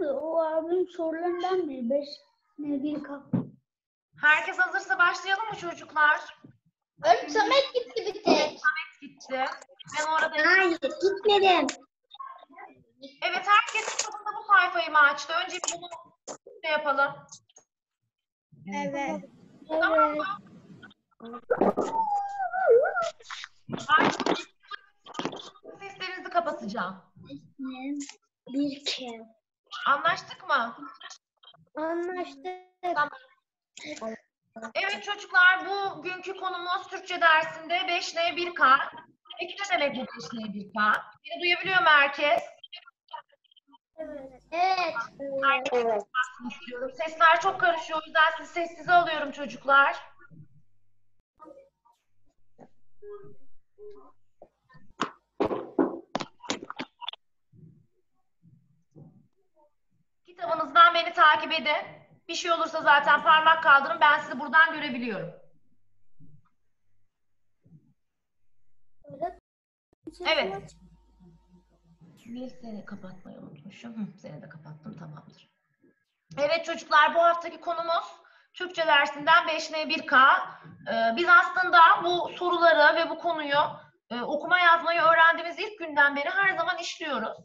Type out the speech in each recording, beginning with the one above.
O abim sorularından biri. Beş ne bir kap. Herkes hazırsa başlayalım mı çocuklar? Öğretmenim Samet gitti bir tek. Gitti. Ben orada Hayır gitmedim. Evet herkes kitabında bu sayfayı mı açtı? Önce bir bunu ne yapalım? Evet. Tamam mı? Artık seslerinizi kapatacağım. Bir kere. Anlaştık mı? Anlaştık. Evet çocuklar bugünkü konumuz Türkçe dersinde 5N 1K. Peki ne demek bu 5N 1K? Beni duyabiliyor mu herkes? Evet. İstiyorum. Sesler çok karışıyor o yüzden sizi sessize alıyorum çocuklar. Kitabınızdan beni takip edin. Bir şey olursa zaten parmak kaldırın. Ben sizi buradan görebiliyorum. Evet. Bir seni kapatmayı unutmuşum. Hı, seni de kapattım tamamdır. Evet çocuklar bu haftaki konumuz Türkçe dersinden 5N 1K. Ee, biz aslında bu soruları ve bu konuyu e, okuma yazmayı öğrendiğimiz ilk günden beri her zaman işliyoruz.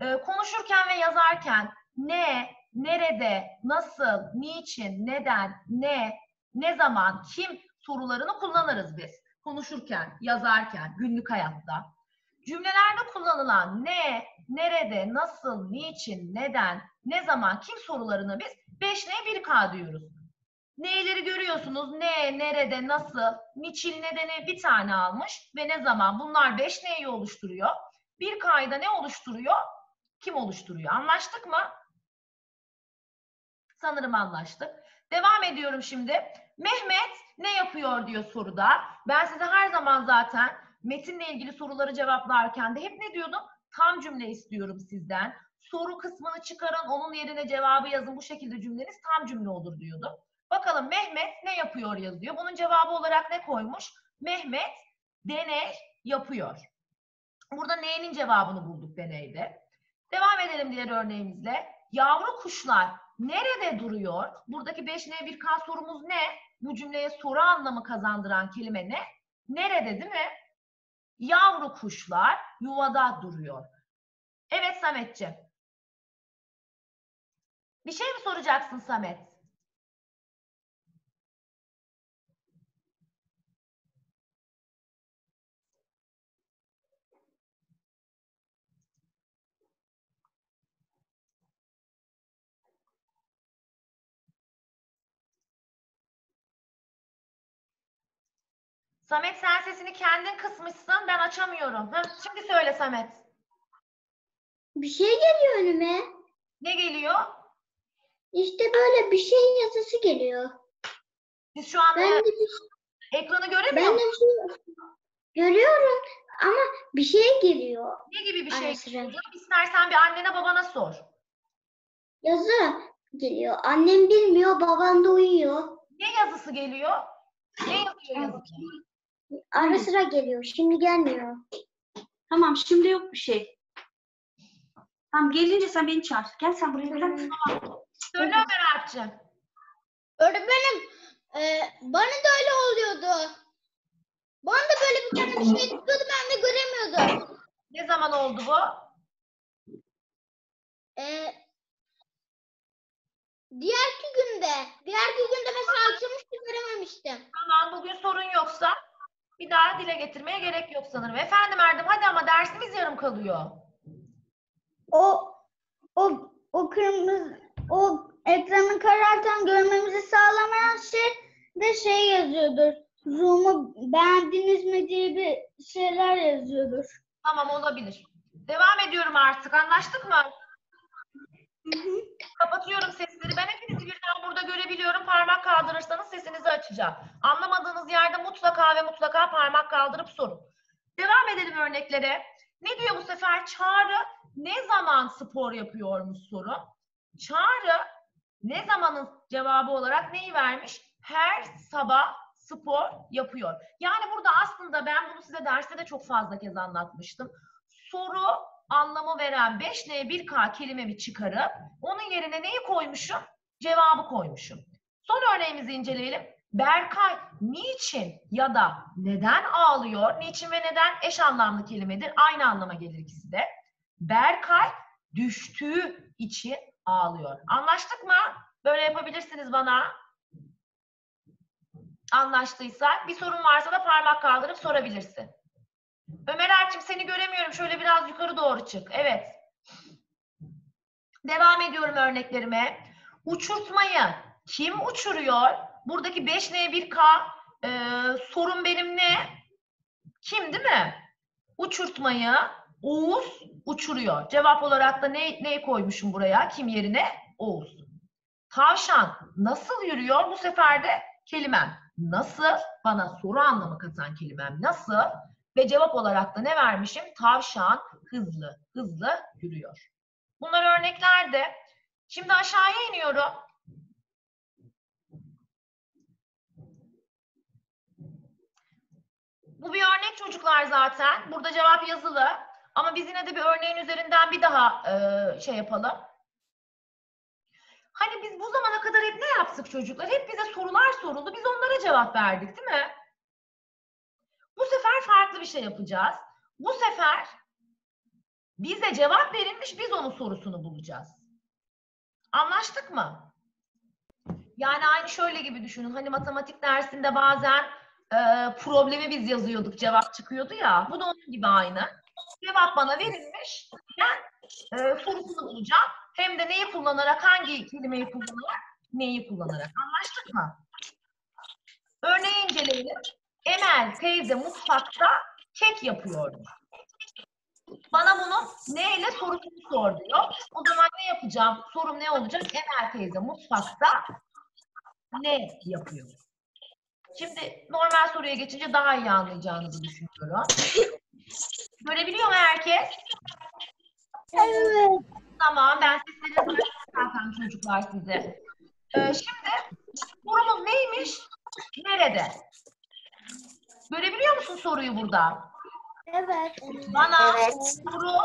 Ee, konuşurken ve yazarken ne, nerede, nasıl, niçin, neden, ne, ne zaman, kim sorularını kullanırız biz. Konuşurken, yazarken, günlük hayatta. Cümlelerde kullanılan ne, nerede, nasıl, niçin, neden, ne zaman, kim sorularını biz 5N 1K diyoruz. Neyleri görüyorsunuz? Ne, nerede, nasıl, niçin, nedeni bir tane almış ve ne zaman? Bunlar 5N'yi oluşturuyor. 1K'yı da ne oluşturuyor? Kim oluşturuyor? Anlaştık mı? Sanırım anlaştık. Devam ediyorum şimdi. Mehmet ne yapıyor diyor soruda. Ben size her zaman zaten metinle ilgili soruları cevaplarken de hep ne diyordum? Tam cümle istiyorum sizden. Soru kısmını çıkarın, onun yerine cevabı yazın. Bu şekilde cümleniz tam cümle olur diyordum. Bakalım Mehmet ne yapıyor yazıyor. Bunun cevabı olarak ne koymuş? Mehmet deney yapıyor. Burada neyin cevabını bulduk deneyde. Devam edelim diğer örneğimizle. Yavru kuşlar nerede duruyor? Buradaki 5N1K sorumuz ne? Bu cümleye soru anlamı kazandıran kelime ne? Nerede değil mi? Yavru kuşlar yuvada duruyor. Evet Sametciğim. Bir şey mi soracaksın Samet? Samet sen sesini kendin kısmışsın. Ben açamıyorum. Heh, şimdi söyle Samet. Bir şey geliyor önüme. Ne geliyor? İşte böyle bir şey yazısı geliyor. Biz şu anda Ben de bir, ekranı göremiyor ben de bir şey görüyorum ama bir şey geliyor. Ne gibi bir şey geliyor? İstersen bir annene babana sor. Yazı geliyor. Annem bilmiyor, babam da uyuyor. Ne yazısı geliyor? Ne yazıyor yazısı? Ara sıra geliyor. Şimdi gelmiyor. Tamam şimdi yok bir şey. Tamam gelince sen beni çağır. Gel sen buraya bırak. Söyle Ömer Alp'ciğim. Öğretmenim, e, bana da öyle oluyordu. Bana da böyle bir tane bir şey çıkıyordu, ben de göremiyordum. Ne zaman oldu bu? E, diğerki günde, diğerki günde mesela açılmıştı, görememiştim. Tamam bugün sorun yoksa bir daha dile getirmeye gerek yok sanırım. Efendim Erdem hadi ama dersimiz yarım kalıyor. O o o kırmızı o ekranı karartan görmemizi sağlamayan şey de şey yazıyordur. Zoom'u beğendiniz mi diye bir şeyler yazıyordur. Tamam olabilir. Devam ediyorum artık. Anlaştık mı? Kapatıyorum sesleri. Ben hepinizi birden burada görebiliyorum. Parmak kaldırırsanız sesinizi açacağım. Anlamadığınız yerde mutlaka ve mutlaka parmak kaldırıp sorun. Devam edelim örneklere. Ne diyor bu sefer? Çağrı ne zaman spor yapıyormuş soru. Çağrı ne zamanın cevabı olarak neyi vermiş? Her sabah spor yapıyor. Yani burada aslında ben bunu size derste de çok fazla kez anlatmıştım. Soru anlamı veren 5N1K kelimemi çıkarıp onun yerine neyi koymuşum? Cevabı koymuşum. Son örneğimizi inceleyelim. Berkay niçin ya da neden ağlıyor? Niçin ve neden eş anlamlı kelimedir. Aynı anlama gelir ikisi de. Berkay düştüğü için ağlıyor. Anlaştık mı? Böyle yapabilirsiniz bana. Anlaştıysa bir sorun varsa da parmak kaldırıp sorabilirsin. Ömer Erçim seni göremiyorum. Şöyle biraz yukarı doğru çık. Evet. Devam ediyorum örneklerime. Uçurtmayı kim uçuruyor? Buradaki 5N1K e, sorun benim ne? Kim değil mi? Uçurtmayı Oğuz uçuruyor. Cevap olarak da ne, neyi koymuşum buraya? Kim yerine? Oğuz. Tavşan nasıl yürüyor? Bu sefer de kelimem. Nasıl? Bana soru anlamı katan kelimem. Nasıl? Ve cevap olarak da ne vermişim? Tavşan hızlı, hızlı yürüyor. Bunlar örneklerde. Şimdi aşağıya iniyorum. Bu bir örnek çocuklar zaten. Burada cevap yazılı. Ama biz yine de bir örneğin üzerinden bir daha e, şey yapalım. Hani biz bu zamana kadar hep ne yaptık çocuklar? Hep bize sorular soruldu. Biz onlara cevap verdik değil mi? Bu sefer farklı bir şey yapacağız. Bu sefer bize cevap verilmiş, biz onun sorusunu bulacağız. Anlaştık mı? Yani aynı şöyle gibi düşünün. Hani matematik dersinde bazen e, problemi biz yazıyorduk, cevap çıkıyordu ya. Bu da onun gibi aynı. Cevap bana verilmiş. Ben e, sorusunu bulacağım. Hem de neyi kullanarak, hangi kelimeyi kullanarak, neyi kullanarak. Anlaştık mı? Örneği inceleyelim. Emel teyze mutfakta kek yapıyordu. Bana bunu neyle sorusunu sor diyor. O zaman ne yapacağım? Sorum ne olacak? Emel teyze mutfakta ne yapıyor? Şimdi normal soruya geçince daha iyi anlayacağınızı düşünüyorum. Görebiliyor mu herkes? Evet. Tamam, ben açtım zaten çocuklar size. Ee, şimdi sorumuz neymiş? Nerede? Görebiliyor musun soruyu burada? Evet. Bana soru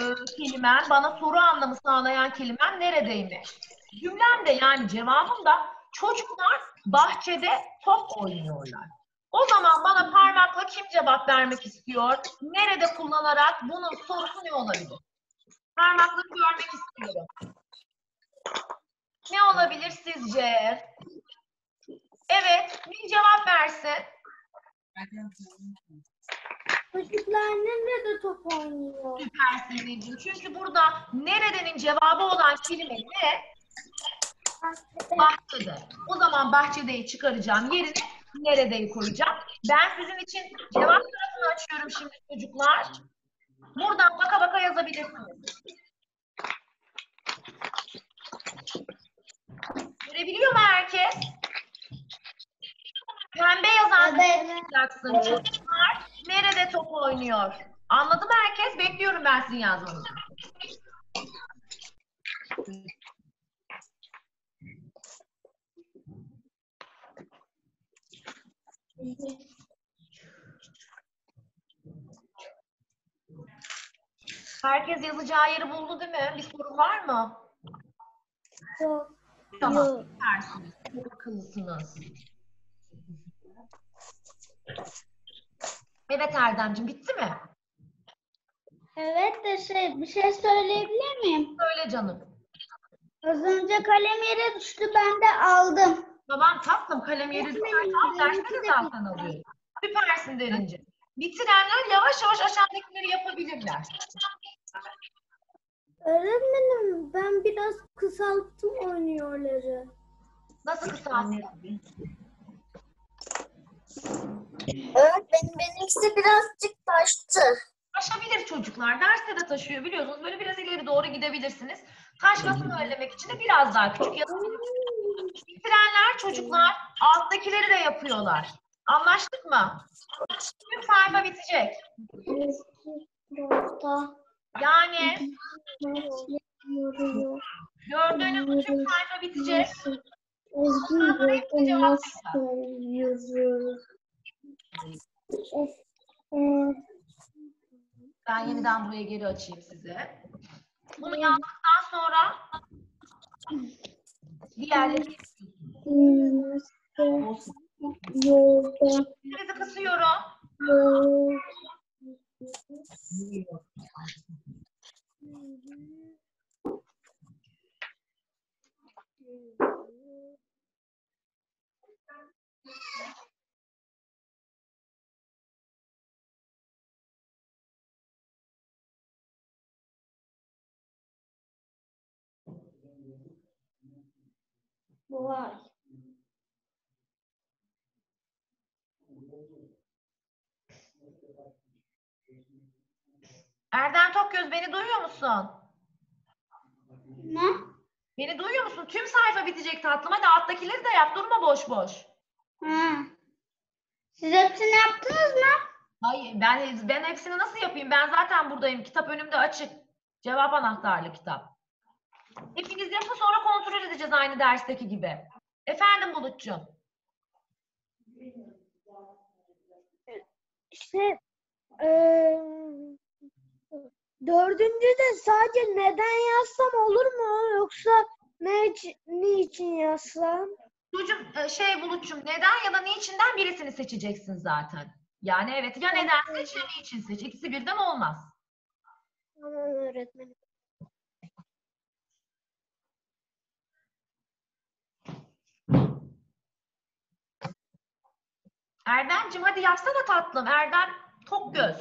e, kelimem, bana soru anlamı sağlayan kelimem neredeymiş? Cümlem de yani cevabım da çocuklar bahçede top oynuyorlar. O zaman bana parmakla kim cevap vermek istiyor? Nerede kullanarak bunun sorusu ne olabilir? Parmakla görmek istiyorum. Ne olabilir sizce? Evet, bir cevap versin. Çocuklar nerede top oynuyor? Süpersin Nilcim. Çünkü burada neredenin cevabı olan kelime ne? Bahçede. O zaman bahçedeyi çıkaracağım. Yerine neredeyi koyacağım. Ben sizin için cevap tarafını açıyorum şimdi çocuklar. Buradan baka baka yazabilirsiniz. Görebiliyor mu yazacaksın. Çocuklar nerede top oynuyor? Anladı mı herkes? Bekliyorum ben sizin yazmanızı. Herkes yazacağı yeri buldu değil mi? Bir sorun var mı? Yok. Tamam. Yok. Akıllısınız. Evet Erdemciğim bitti mi? Evet de şey bir şey söyleyebilir miyim? Söyle canım. Az önce kalem yere düştü ben de aldım. Tamam tatlım kalem yeri Öğretmenim, Tamam derste de benimki de zaten alıyorum. Süpersin derince. Bitirenler yavaş yavaş aşağıdakileri yapabilirler. Öğretmenim ben biraz kısalttım oynuyorları. Nasıl kısaltın? Öğretmenim benimkisi birazcık taştı. Taşabilir çocuklar. Derste de taşıyor biliyorsunuz. Böyle biraz ileri doğru gidebilirsiniz. Taşmasını önlemek için de biraz daha küçük yazabilirsiniz. Bitirenler çocuklar alttakileri de yapıyorlar. Anlaştık mı? Tüm sayfa bitecek. Yani gördüğünüz tüm sayfa bitecek. Ezgi burada nasıl yazıyoruz? Ben yeniden buraya geri açayım size. Bunu yazdıktan sonra diğerleri yolda Bizi kısıyorum. yol Vay. Erdem Tokgöz beni duyuyor musun? Ne? Beni duyuyor musun? Tüm sayfa bitecek tatlım. Hadi alttakileri de yap. Durma boş boş. Ha. Siz hepsini yaptınız mı? Hayır ben ben hepsini nasıl yapayım? Ben zaten buradayım. Kitap önümde açık. Cevap anahtarlı kitap. Hepiniz yapın sonra kontrol edeceğiz aynı dersteki gibi. Efendim Bulutcuğum. İşte eee dördüncü de sadece neden yazsam olur mu? Yoksa ne için, niçin yazsam? Çocuğum e, şey Bulutcuğum neden ya da niçinden birisini seçeceksin zaten. Yani evet ya neden seç ya niçin seç. İkisi birden olmaz. Tamam öğretmenim. Erdemciğim hadi yapsana tatlım. Erdem Tokgöz.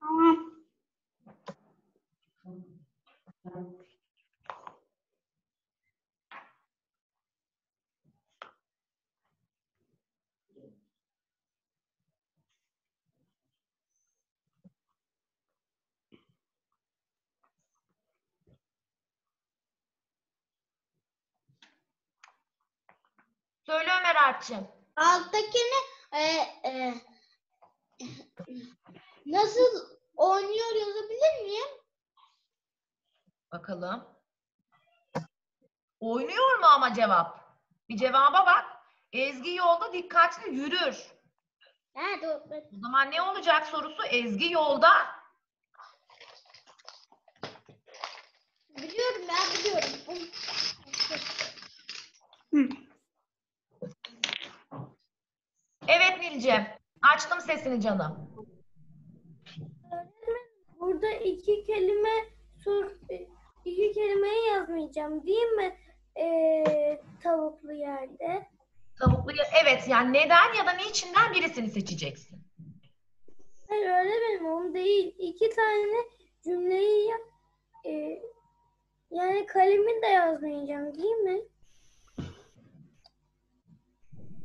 Tamam. Alp'ciğim. Alttakini e, e, nasıl oynuyor yazabilir miyim? Bakalım. Oynuyor mu ama cevap? Bir cevaba bak. Ezgi yolda dikkatli yürür. Doğru. O zaman ne olacak sorusu? Ezgi yolda. Biliyorum ben biliyorum. Nilcim. Açtım sesini canım. Burada iki kelime sor, iki kelimeyi yazmayacağım değil mi? Eee tavuklu yerde. Tavuklu evet yani neden ya da niçinden birisini seçeceksin. Hayır öğretmenim onu değil. İki tane cümleyi. Eee, yani kalemi de yazmayacağım değil mi?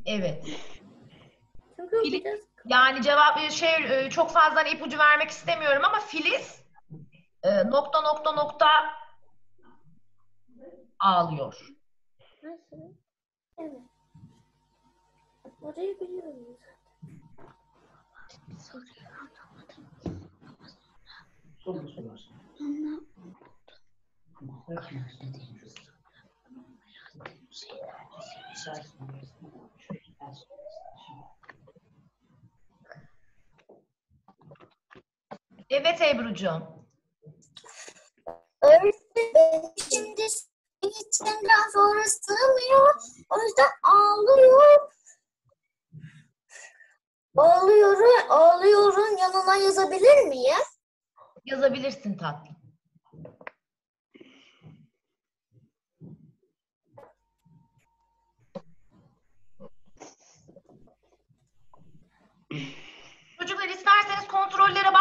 Evet. Çünkü o Fili- biraz Yani cevap şey e, çok fazla hani ipucu vermek istemiyorum ama Filiz e, nokta nokta nokta ağlıyor. nasıl? Evet. Orayı biliyorum Soru sorarsın. Evet Ebru'cuğum. Öğretmenim şimdi içinden sonra sığmıyor. O yüzden ağlıyor. Ağlıyorum, ağlıyorum yanına yazabilir miyim? Yazabilirsin tatlım.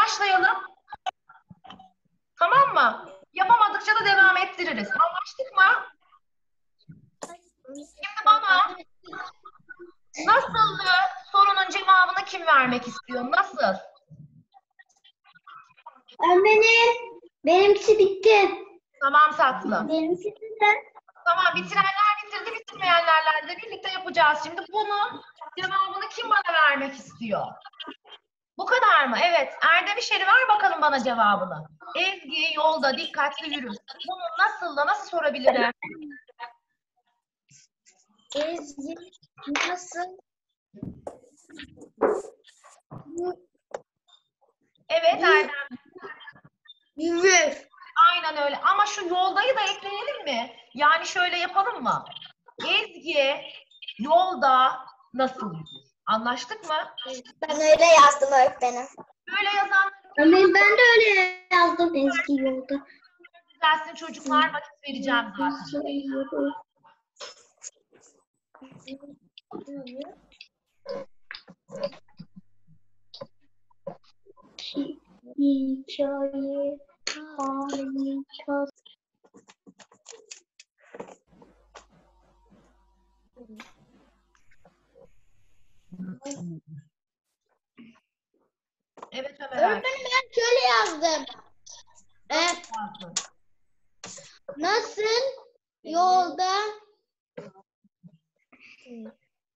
Başlayalım. Tamam mı? Yapamadıkça da devam ettiririz. Anlaştık mı? Şimdi bana nasıl sorunun cevabını kim vermek istiyor? Nasıl? Öğretmenim benimkisi bitti. Tamam tatlım. Benimkisi de Tamam bitirenler bitirdi, bitirmeyenlerle de birlikte yapacağız. Şimdi bunun cevabını kim bana vermek istiyor? Bu kadar mı? Evet. Erdem İşeri bakalım bana cevabını. Ezgi yolda dikkatli yürür. Bunu nasıl da nasıl sorabilirim? Ezgi nasıl Evet Erdem. Yürür. Aynen öyle. Ama şu yoldayı da ekleyelim mi? Yani şöyle yapalım mı? Ezgi yolda nasıl yürür? Anlaştık mı? Ben öyle yazdım öğretmenim. Böyle yazan Ömer'im ben de öyle yazdım eski yolda. düzelsin çocuklar vakit vereceğim zaten. Hikaye harika. Evet Ömer. Öğretmenim ben şöyle yazdım. Ee, nasıl yolda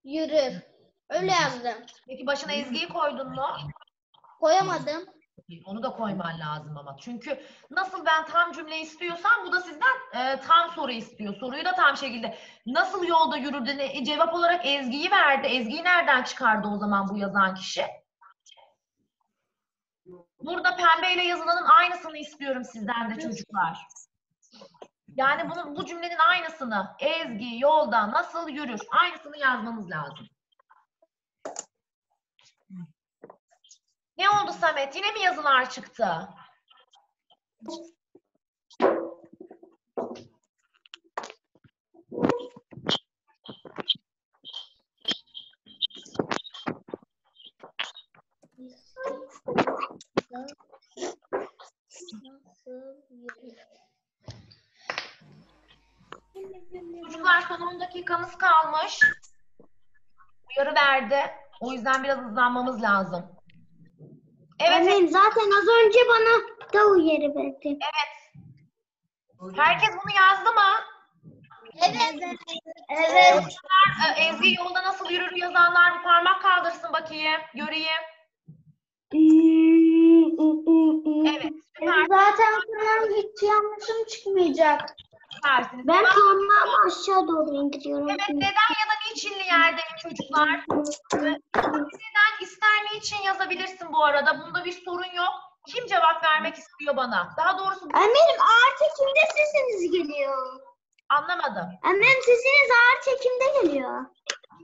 yürür? Öyle yazdım. Peki başına Ezgi'yi koydun mu? Koyamadım. Onu da koyman lazım ama. Çünkü nasıl ben tam cümle istiyorsam bu da sizden e, tam soru istiyor. Soruyu da tam şekilde nasıl yolda yürürdü ne- cevap olarak Ezgi'yi verdi. Ezgi'yi nereden çıkardı o zaman bu yazan kişi? Burada pembeyle yazılanın aynısını istiyorum sizden de çocuklar. Yani bunun bu cümlenin aynısını Ezgi yolda nasıl yürür? Aynısını yazmanız lazım. Ne oldu Samet? Yine mi yazılar çıktı? Çocuklar son 10 dakikamız kalmış. Uyarı verdi. O yüzden biraz hızlanmamız lazım. Evet, Ömer'im zaten az önce bana da uyarı verdi. herkes bunu yazdı mı? Evet. Evet. Ee, Ezgi yolda nasıl yürür yazanlar bir parmak kaldırsın bakayım. Göreyim. Evet, süper, Zaten sanırım hiç yanlışım çıkmayacak. süpersiniz. Ben parmağımı aşağı doğru indiriyorum. Evet, neden ya da niçinli yerdenim çocuklar? Neden, ister niçin yazabilirsin bu arada. Bunda bir sorun yok. Kim cevap vermek istiyor bana? Daha doğrusu Ömer'im ağır çekimde sesiniz geliyor. anlamadım. Ömer'im sesiniz ağır çekimde geliyor.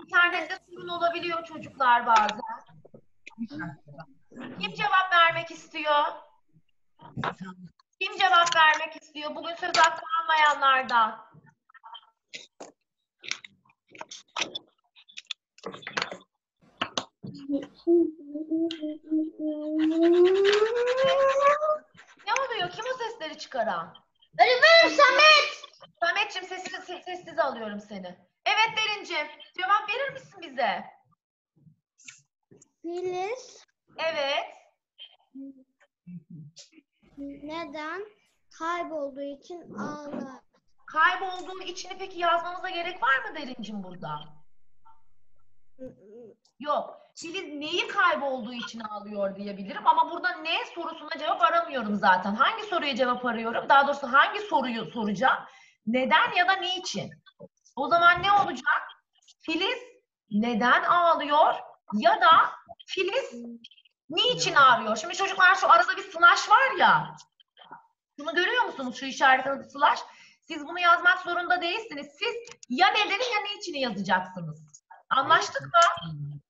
İnternette sorun olabiliyor çocuklar bazen. Kim cevap vermek istiyor? Kim cevap vermek istiyor? Bugün söz hakkı almayanlardan. Ne oluyor? Kim o sesleri çıkaran? Öğretmenim Samet. Sametciğim sessiz, se- sessiz alıyorum seni. Evet Derincim, cevap verir misin bize? Filiz Evet. neden kaybolduğu için ağlar? Kaybolduğu içini peki yazmamıza gerek var mı Derincim burada? Yok. Filiz neyi kaybolduğu için ağlıyor diyebilirim ama burada ne sorusuna cevap aramıyorum zaten. Hangi soruya cevap arıyorum? Daha doğrusu hangi soruyu soracağım? Neden ya da niçin? O zaman ne olacak? Filiz neden ağlıyor ya da Filiz niçin ağlıyor? Şimdi çocuklar şu arada bir slash var ya. Bunu görüyor musunuz şu işaretli slash? Siz bunu yazmak zorunda değilsiniz. Siz ya nedeni ya niçini yazacaksınız. Anlaştık mı?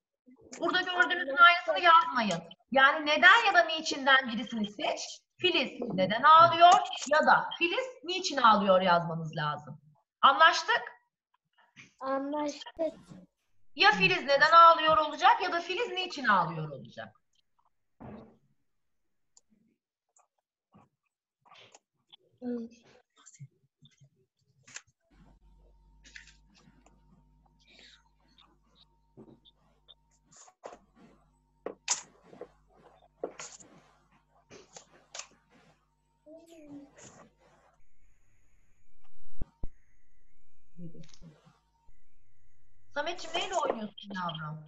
Burada gördüğünüzün aynısını yazmayın. Yani neden ya da niçinden birisini seç. Filiz neden ağlıyor ya da Filiz niçin ağlıyor yazmanız lazım. Anlaştık? Anlaştık. Ya Filiz neden ağlıyor olacak ya da Filiz niçin ağlıyor olacak. Sametciğim neyle oynuyorsun yavrum?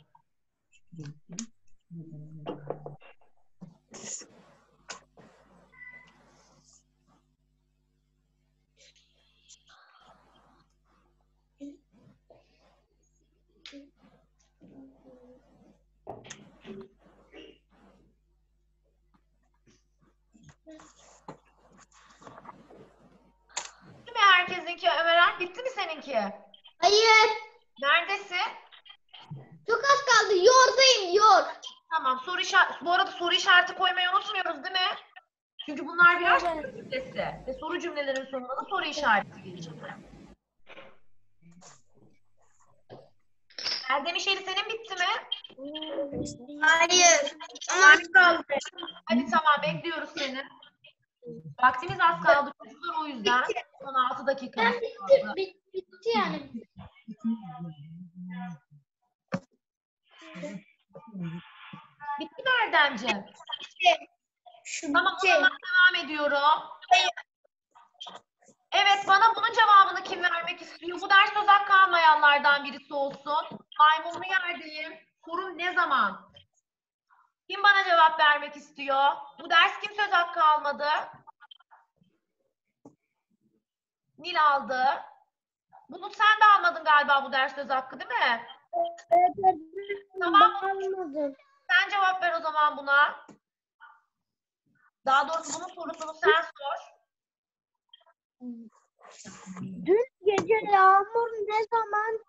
Bitti mi herkesinki Ömer Alp? Bitti mi seninki? Hayır. Neredesin? Çok az kaldı. Yordayım yor. Tamam. Soru işareti, bu arada soru işareti koymayı unutmuyoruz değil mi? Çünkü bunlar birer soru cümlesi. Ve soru cümlelerin sonunda da soru işareti gelecek. Erdem senin bitti mi? Hayır. Ama kaldı. Hadi tamam bekliyoruz seni. Vaktimiz az kaldı çocuklar o yüzden. Son 6 dakikamız Ben bitti. kaldı. Bit, bitti yani. Bitti mi Erdemciğim? Şu Tamam o zaman devam ediyorum. Evet bana bunun cevabını kim vermek istiyor? Bu ders söz hakkı almayanlardan birisi olsun. Maymunlu yerdeyim. Sorum ne zaman? Kim bana cevap vermek istiyor? Bu ders kim söz hakkı almadı? Nil aldı. Bulut sen de almadın galiba bu ders söz hakkı değil mi? Evet, Tamam. anladım. Sen cevap ver o zaman buna. Daha doğrusu bunun sorusunu sen sor. Dün gece yağmur ne zaman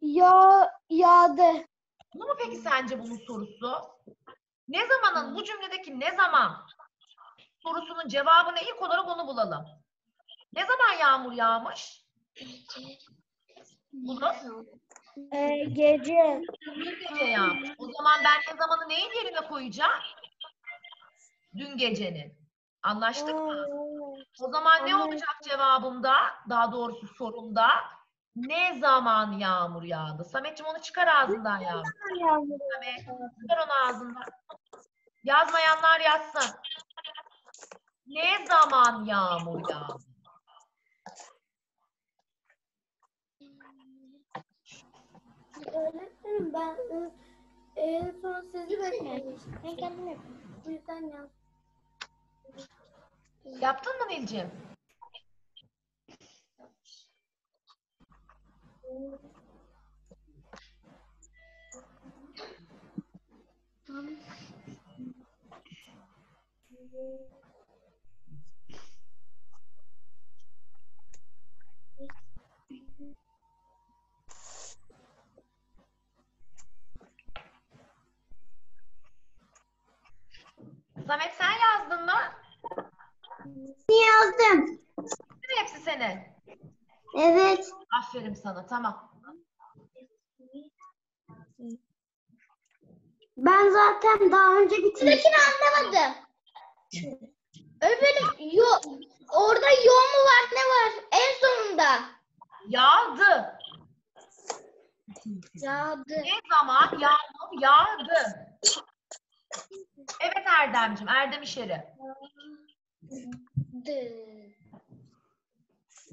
ya yağdı? Bu mu peki sence bunun sorusu? Ne zamanın bu cümledeki ne zaman sorusunun cevabını ilk olarak onu bulalım. Ne zaman yağmur yağmış? Bunu Ee, gece. dün gece yağmış. O zaman ben ne zamanı neyin yerine koyacağım? Dün gecenin. Anlaştık mı? O zaman ne olacak cevabımda? Daha doğrusu sorumda. Ne zaman yağmur yağdı? Sametciğim onu çıkar ağzından yağmur. Yağmur. Samet çıkar onu ağzından. Yazmayanlar yazsın. Ne zaman yağmur yağdı? Öğretmenim ben ı, en son sizi beklemiştim. Ben kendim yapayım. Bu yüzden ya. Yaptın mı Nilcim? Samet sen yazdın mı? Yazdım. Değil mi hepsi senin? Evet. Aferin sana tamam. Ben zaten daha önce bitirdim. Buradakini anlamadım. Öğretmenim yo, orada yo mu var ne var en sonunda? Yağdı. Yağdı. Ne zaman yağmur yağdı? Evet Erdemciğim, Erdem İşeri.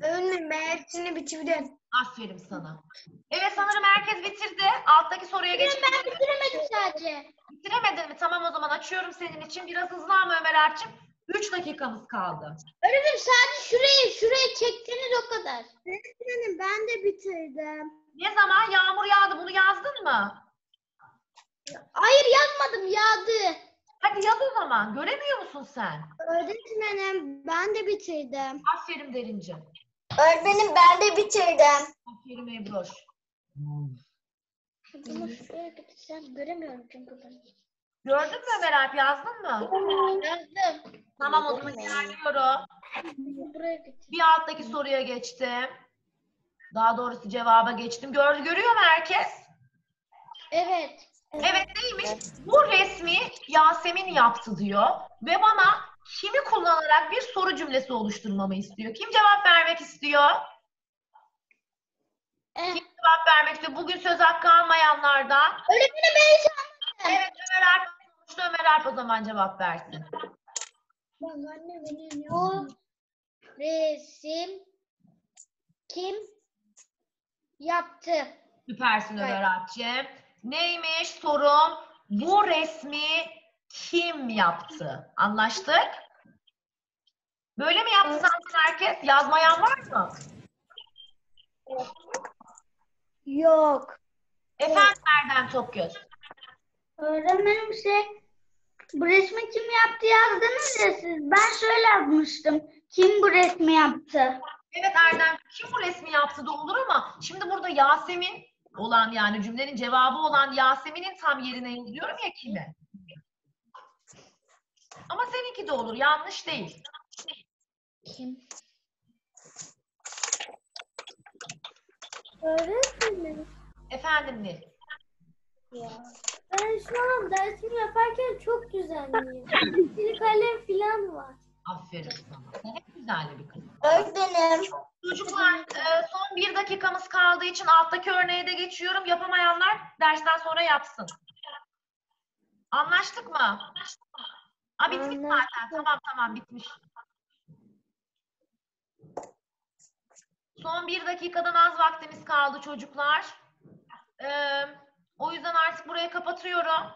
Ben hepsini bitirdim. Aferin sana. Evet sanırım herkes bitirdi. Alttaki soruya geçelim. Ben bitiremedim sadece. Bitiremedin mi? Tamam o zaman açıyorum senin için. Biraz hızlı ama Ömer Erçim. 3 dakikamız kaldı. Öğretmenim sadece şurayı şuraya çektiniz o kadar. Öğretmenim ben de bitirdim. Ne zaman yağmur yağdı? Bunu yazdın mı? Hayır yazmadım yağdı. Hadi yaz o zaman. Göremiyor musun sen? Öğretmenim ben de bitirdim. Aferin Derincim. Öğretmenim ben de bitirdim. Aferin Ebroş. Bunu şuraya getirsem göremiyorum çünkü ben. Gördün mü Ömer Alp? Yazdın mı? Yazdım. Tamam o zaman ilerliyorum. Buraya getir. Bir alttaki soruya geçtim. Daha doğrusu cevaba geçtim. Gör, görüyor mu herkes? Evet. Evet neymiş? Bu resmi Yasemin yaptı diyor. Ve bana kimi kullanarak bir soru cümlesi oluşturmamı istiyor. Kim cevap vermek istiyor? Eh. Kim cevap vermek istiyor? Bugün söz hakkı almayanlardan. Öğretmenim ben anlamadım. Evet Ömer Alp konuştu. Ömer Alp o zaman cevap versin. Bu resim kim yaptı? Süpersin Ömer Alp'ciğim. Neymiş sorum? Bu resmi kim yaptı? Anlaştık? Böyle mi yaptı sanki herkes? Yazmayan var mı? Yok. Efendim Erdem Tokgöz. Öğretmenim şey bu resmi kim yaptı yazdınız ya siz. Ben şöyle yazmıştım. Kim bu resmi yaptı? Evet Erdem kim bu resmi yaptı da olur ama şimdi burada Yasemin olan yani cümlenin cevabı olan Yasemin'in tam yerine yazıyorum ya kimi? Ama seninki de olur yanlış değil. Kim? Öğretmenim Efendim Nil? Ya. ben şu an dersimi yaparken çok düzenliyim. Bir kalem falan var. Aferin sana. Sen hep güzel bir kız. Öğretmenim. Çocuklar e, son bir dakikamız kaldığı için alttaki örneğe de geçiyorum. Yapamayanlar dersten sonra yapsın. Anlaştık mı? Aa, bitmiş zaten. Anlaştık. Tamam tamam bitmiş. Son bir dakikadan az vaktimiz kaldı çocuklar. Ee, o yüzden artık burayı kapatıyorum.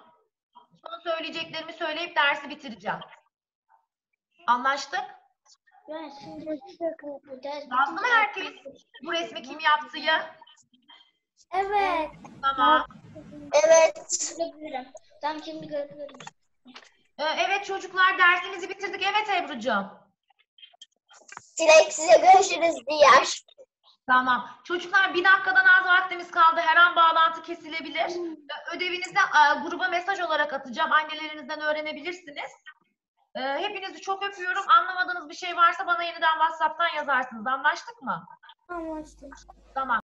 Son söyleyeceklerimi söyleyip dersi bitireceğim. Anlaştık? Ben şimdi Yazdı mı herkes? Bu resmi kim yaptığı? Evet. Tamam. Evet. Tam şimdi görebilirim. Ee, evet çocuklar dersimizi bitirdik. Evet Ebru'cuğum. Dilek size görüşürüz diğer. Tamam. Çocuklar bir dakikadan az vaktimiz kaldı. Her an bağlantı kesilebilir. Ee, Ödevinizi e, gruba mesaj olarak atacağım. Annelerinizden öğrenebilirsiniz. Ee, hepinizi çok öpüyorum. Anlamadığınız bir şey varsa bana yeniden WhatsApp'tan yazarsınız. Anlaştık mı? Anlaştık. Tamam.